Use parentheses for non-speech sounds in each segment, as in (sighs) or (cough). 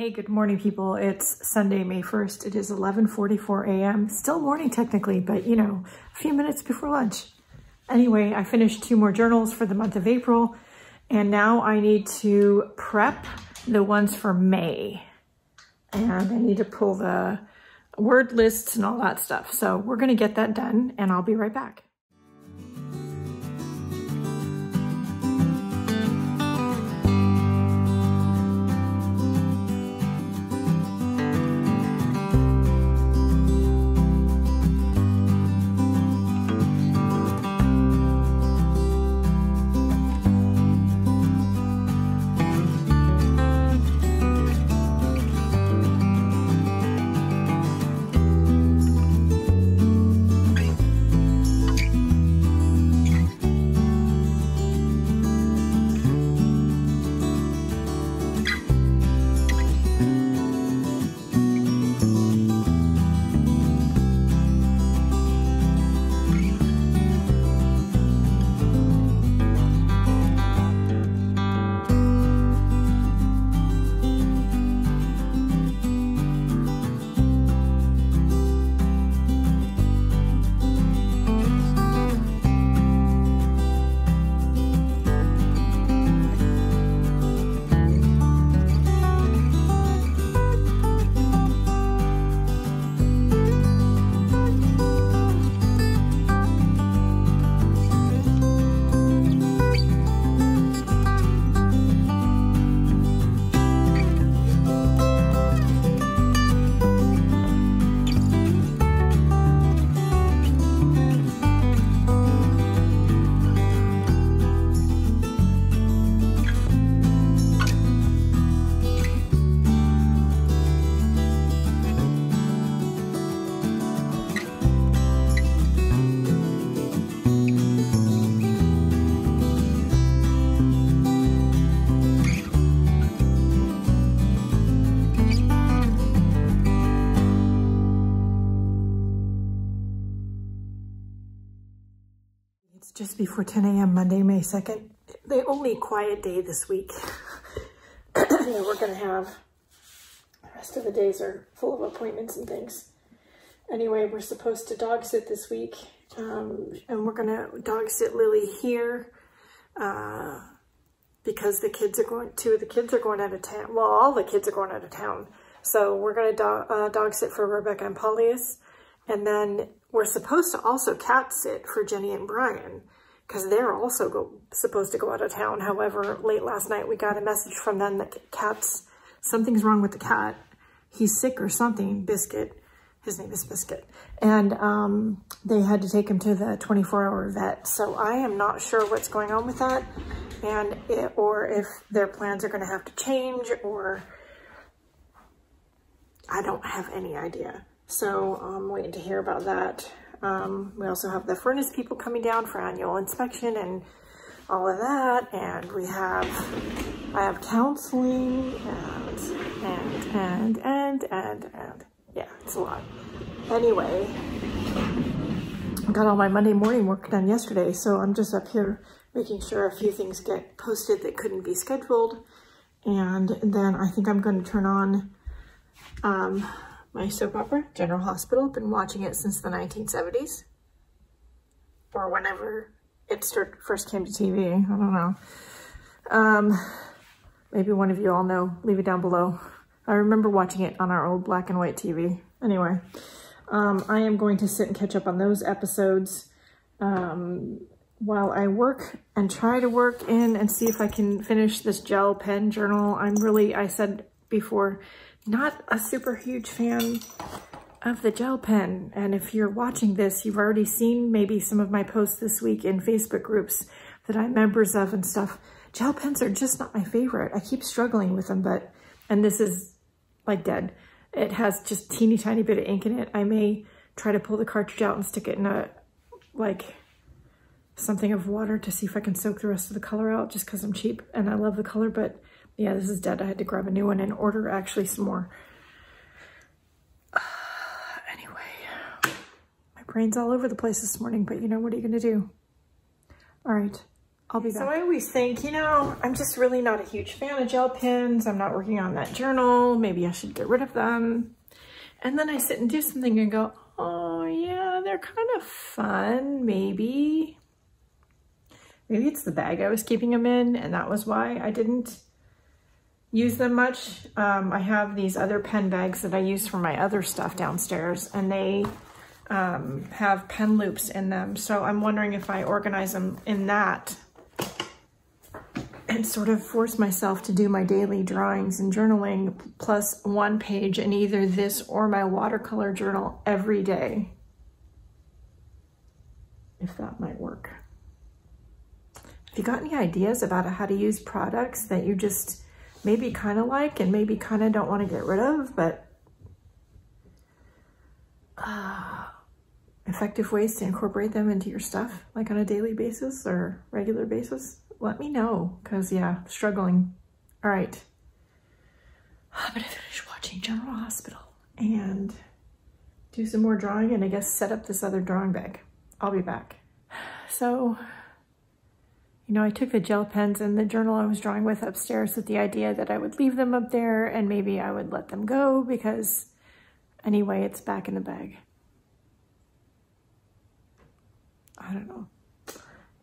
Hey, good morning, people. It's Sunday, May 1st. It is 11.44 a.m. Still morning, technically, but, you know, a few minutes before lunch. Anyway, I finished two more journals for the month of April, and now I need to prep the ones for May. And I need to pull the word lists and all that stuff. So we're going to get that done, and I'll be right back. Before 10 a.m. Monday, May 2nd. The only quiet day this week we're going to have. The rest of the days are full of appointments and things. Anyway, we're supposed to dog sit this week. Um, and we're going to dog sit Lily here uh, because the kids are going, two of the kids are going out of town. Well, all the kids are going out of town. So we're going to do, uh, dog sit for Rebecca and Paulius. And then we're supposed to also cat sit for Jenny and Brian because they're also go, supposed to go out of town. However, late last night we got a message from them that cat's, something's wrong with the cat. He's sick or something, Biscuit. His name is Biscuit. And um, they had to take him to the 24-hour vet. So I am not sure what's going on with that and it, or if their plans are going to have to change or I don't have any idea. So I'm waiting to hear about that. Um, we also have the furnace people coming down for annual inspection and all of that. And we have, I have counseling and, and, and, and, and, and. Yeah, it's a lot. Anyway, I got all my Monday morning work done yesterday. So I'm just up here making sure a few things get posted that couldn't be scheduled. And then I think I'm going to turn on um, my soap opera, General Hospital. Been watching it since the 1970s. Or whenever it start, first came to TV. I don't know. Um, maybe one of you all know. Leave it down below. I remember watching it on our old black and white TV. Anyway, um, I am going to sit and catch up on those episodes um, while I work and try to work in and see if I can finish this gel pen journal. I'm really, I said before, not a super huge fan of the gel pen. And if you're watching this, you've already seen maybe some of my posts this week in Facebook groups that I'm members of and stuff. Gel pens are just not my favorite. I keep struggling with them, but, and this is like dead. It has just teeny tiny bit of ink in it. I may try to pull the cartridge out and stick it in a, like, something of water to see if I can soak the rest of the color out just because I'm cheap and I love the color, but yeah, this is dead. I had to grab a new one and order actually some more. Uh, (sighs) anyway, my brain's all over the place this morning, but you know, what are you going to do? All right, I'll be back. So I always think, you know, I'm just really not a huge fan of gel pens. I'm not working on that journal. Maybe I should get rid of them. And then I sit and do something and go, oh yeah, they're kind of fun, maybe. Maybe it's the bag I was keeping them in and that was why I didn't use them much. Um, I have these other pen bags that I use for my other stuff downstairs and they um, have pen loops in them. So I'm wondering if I organize them in that and sort of force myself to do my daily drawings and journaling plus one page in either this or my watercolor journal every day. If that might work. Have you got any ideas about how to use products that you just maybe kind of like and maybe kind of don't want to get rid of, but uh, effective ways to incorporate them into your stuff, like on a daily basis or regular basis? Let me know, because yeah, struggling. All right. I'm gonna finish watching General Hospital and do some more drawing and I guess set up this other drawing bag. I'll be back. So you know, I took the gel pens and the journal I was drawing with upstairs with the idea that I would leave them up there and maybe I would let them go because anyway, it's back in the bag. I don't know.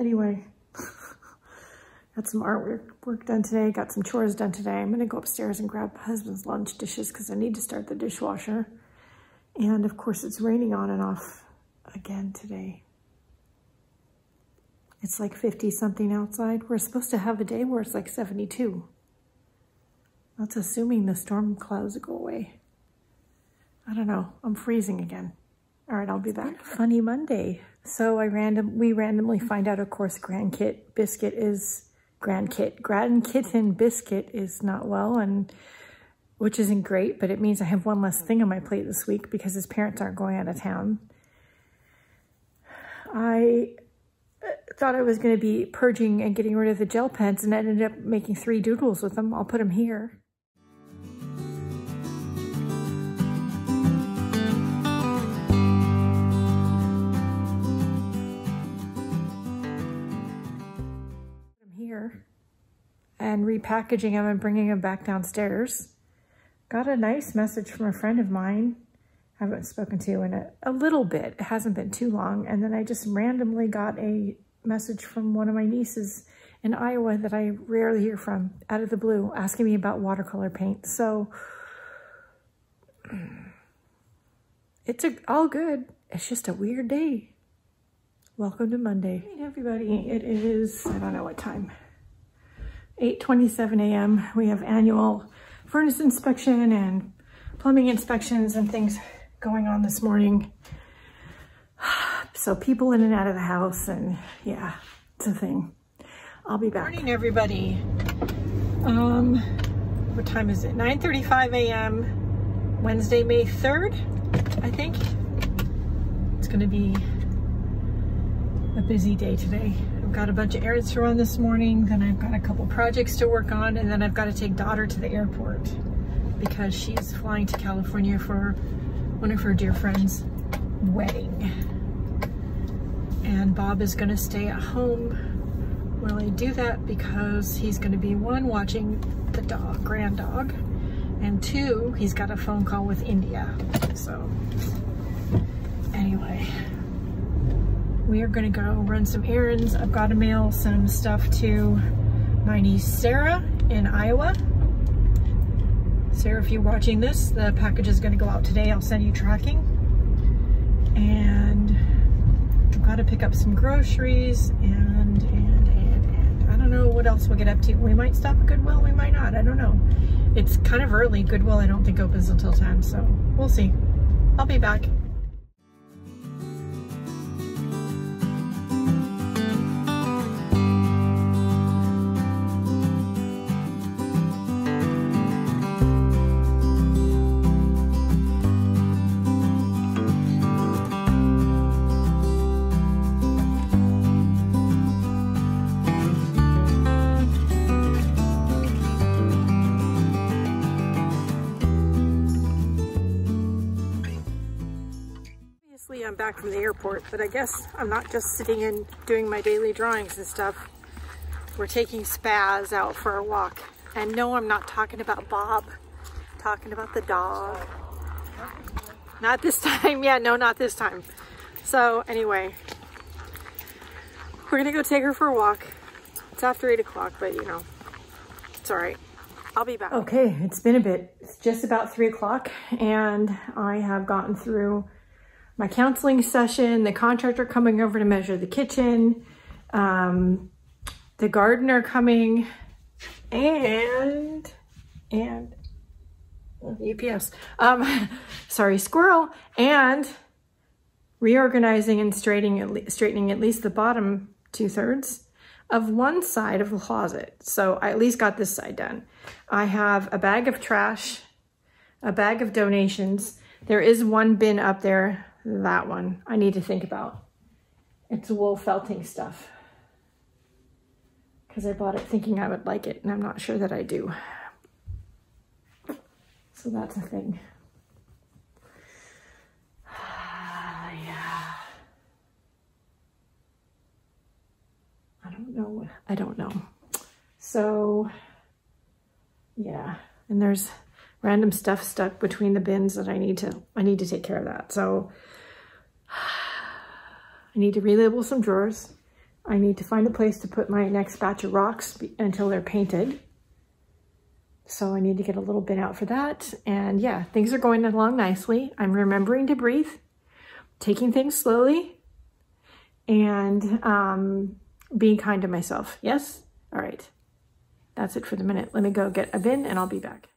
Anyway, (laughs) got some artwork work done today, got some chores done today. I'm gonna go upstairs and grab husband's lunch dishes because I need to start the dishwasher. And of course it's raining on and off again today. It's like 50 something outside. We're supposed to have a day where it's like 72. That's assuming the storm clouds go away. I don't know. I'm freezing again. All right, I'll be back. Funny Monday. So I random we randomly find out, of course, Grand Kit Biscuit is Grand Kit. Grand Kitten Biscuit is not well, and which isn't great, but it means I have one less thing on my plate this week because his parents aren't going out of town. I thought I was going to be purging and getting rid of the gel pens and ended up making three doodles with them. I'll put them here. here and repackaging them and bringing them back downstairs. Got a nice message from a friend of mine I haven't spoken to in a, a little bit. It hasn't been too long. And then I just randomly got a message from one of my nieces in Iowa that I rarely hear from out of the blue asking me about watercolor paint. So (clears throat) it's a, all good. It's just a weird day. Welcome to Monday. Hey everybody, it is, I don't know what time, 8.27 a.m. We have annual furnace inspection and plumbing inspections and things going on this morning. So people in and out of the house and yeah, it's a thing. I'll be back. Morning, everybody. Um, what time is it? 9.35 a.m. Wednesday, May 3rd, I think. It's gonna be a busy day today. I've got a bunch of errands to run this morning, then I've got a couple projects to work on, and then I've got to take daughter to the airport because she's flying to California for one of her dear friends' wedding. And Bob is gonna stay at home while I do that because he's gonna be one, watching the dog, grand dog, and two, he's got a phone call with India. So anyway, we are gonna go run some errands. I've got to mail some stuff to my niece Sarah in Iowa Sarah, if you're watching this, the package is gonna go out today. I'll send you tracking. And got to pick up some groceries and, and, and, and. I don't know what else we'll get up to. We might stop at Goodwill, we might not, I don't know. It's kind of early. Goodwill I don't think opens until 10, so we'll see. I'll be back. Back from the airport, but I guess I'm not just sitting and doing my daily drawings and stuff. we're taking Spaz out for a walk. And no, I'm not talking about Bob. I'm talking about the dog. Not this (laughs) time. Yeah, no, not this time. So anyway, we're gonna go take her for a walk. It's after eight o'clock, but you know, it's all right. I'll be back. Okay, it's been a bit. It's just about three o'clock and I have gotten through my counseling session, the contractor coming over to measure the kitchen, um, the gardener coming, and, and, UPS, um, (laughs) sorry, squirrel, and reorganizing and straightening, straightening at least the bottom two thirds of one side of the closet. So I at least got this side done. I have a bag of trash, a bag of donations. There is one bin up there, that one I need to think about. It's wool felting stuff because I bought it thinking I would like it and I'm not sure that I do. So that's a thing. (sighs) yeah. I don't know. I don't know. So yeah, and there's random stuff stuck between the bins that I need to, I need to take care of that. So I need to relabel some drawers. I need to find a place to put my next batch of rocks until they're painted. So I need to get a little bin out for that. And yeah, things are going along nicely. I'm remembering to breathe, taking things slowly, and um, being kind to myself. Yes? All right. That's it for the minute. Let me go get a bin and I'll be back.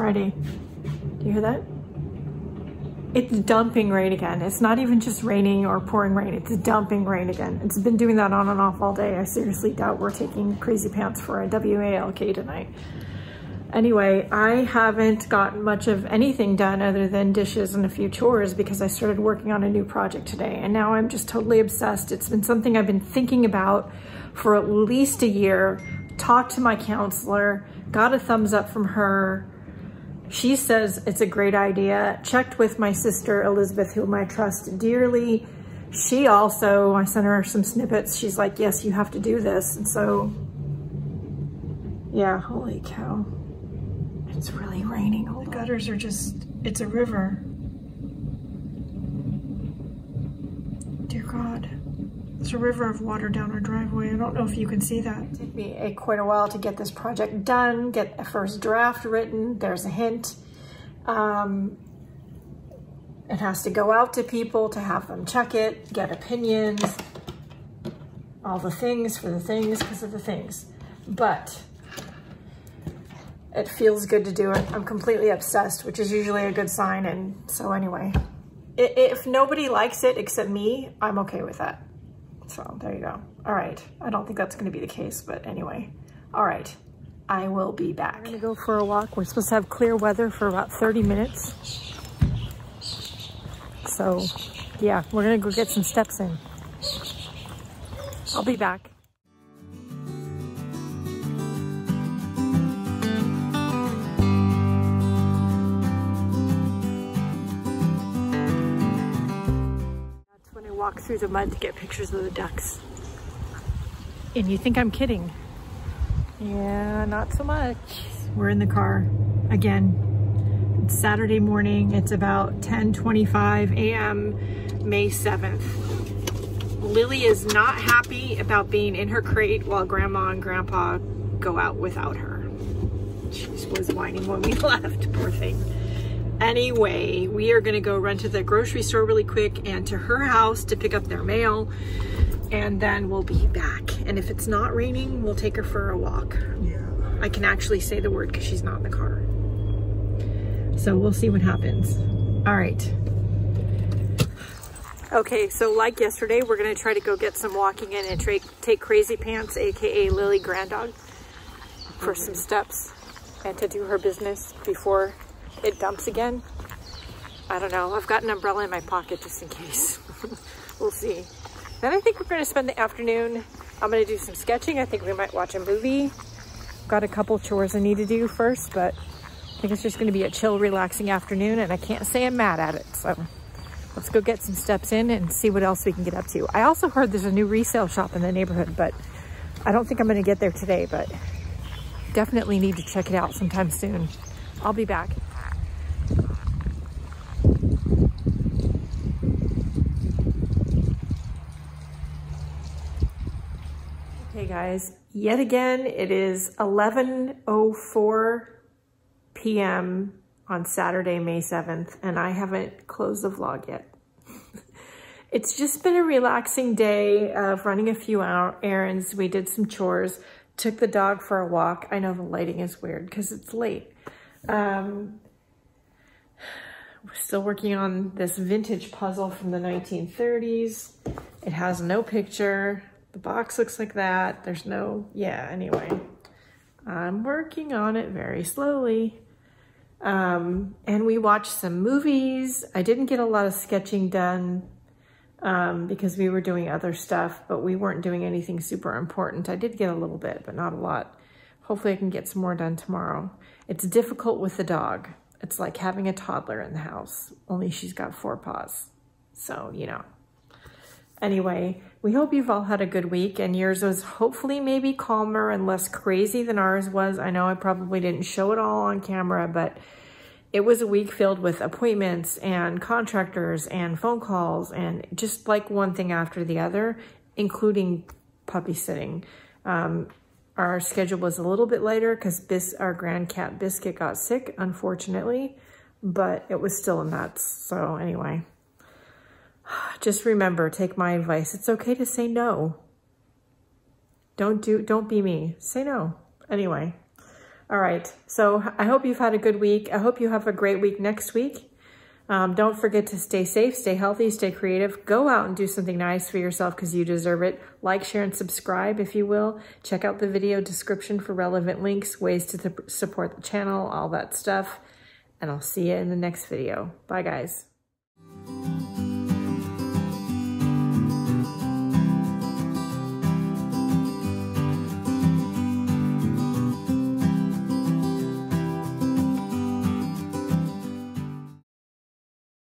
Friday. Do you hear that? It's dumping rain again. It's not even just raining or pouring rain, it's dumping rain again. It's been doing that on and off all day. I seriously doubt we're taking crazy pants for a WALK tonight. Anyway, I haven't gotten much of anything done other than dishes and a few chores because I started working on a new project today and now I'm just totally obsessed. It's been something I've been thinking about for at least a year, talked to my counselor, got a thumbs up from her, she says it's a great idea. Checked with my sister, Elizabeth, whom I trust dearly. She also, I sent her some snippets. She's like, yes, you have to do this. And so, yeah, holy cow. It's really raining. Hold the gutters are just, it's a river. Dear God. There's a river of water down our driveway. I don't know if you can see that. It took me a, quite a while to get this project done, get a first draft written. There's a hint. Um, it has to go out to people to have them check it, get opinions, all the things for the things because of the things. But it feels good to do it. I'm completely obsessed, which is usually a good sign. And so anyway, if nobody likes it except me, I'm okay with that. So there you go. All right. I don't think that's going to be the case, but anyway. All right. I will be back. We're going to go for a walk. We're supposed to have clear weather for about 30 minutes. So yeah, we're going to go get some steps in. I'll be back. Walk through the mud to get pictures of the ducks. And you think I'm kidding. Yeah, not so much. We're in the car again. It's Saturday morning. It's about 10.25 a.m. May 7th. Lily is not happy about being in her crate while grandma and grandpa go out without her. She was whining when we (laughs) left, poor thing. Anyway, we are gonna go run to the grocery store really quick and to her house to pick up their mail and then we'll be back. And if it's not raining, we'll take her for a walk. Yeah. I can actually say the word because she's not in the car. So we'll see what happens. All right. Okay, so like yesterday, we're gonna try to go get some walking in and take Crazy Pants, AKA Lily Grandog, for some steps and to do her business before it dumps again. I don't know. I've got an umbrella in my pocket just in case. (laughs) we'll see. Then I think we're going to spend the afternoon. I'm going to do some sketching. I think we might watch a movie. Got a couple chores I need to do first, but I think it's just going to be a chill, relaxing afternoon, and I can't say I'm mad at it. So let's go get some steps in and see what else we can get up to. I also heard there's a new resale shop in the neighborhood, but I don't think I'm going to get there today, but definitely need to check it out sometime soon. I'll be back. Guys. Yet again, it is 11.04 p.m. on Saturday, May 7th, and I haven't closed the vlog yet. (laughs) it's just been a relaxing day of running a few errands. We did some chores, took the dog for a walk. I know the lighting is weird because it's late. Um, we're still working on this vintage puzzle from the 1930s. It has no picture. The box looks like that. There's no, yeah, anyway. I'm working on it very slowly. Um, and we watched some movies. I didn't get a lot of sketching done um, because we were doing other stuff, but we weren't doing anything super important. I did get a little bit, but not a lot. Hopefully I can get some more done tomorrow. It's difficult with the dog. It's like having a toddler in the house, only she's got four paws. So, you know. Anyway, we hope you've all had a good week and yours was hopefully maybe calmer and less crazy than ours was. I know I probably didn't show it all on camera, but it was a week filled with appointments and contractors and phone calls and just like one thing after the other, including puppy sitting. Um, our schedule was a little bit later because our grand cat Biscuit got sick, unfortunately, but it was still a nuts. So anyway, (sighs) just remember, take my advice. It's okay to say no. Don't do, don't be me. Say no. Anyway, All right. So I hope you've had a good week. I hope you have a great week next week. Um, don't forget to stay safe, stay healthy, stay creative. Go out and do something nice for yourself because you deserve it. Like, share, and subscribe if you will. Check out the video description for relevant links, ways to support the channel, all that stuff. And I'll see you in the next video. Bye, guys.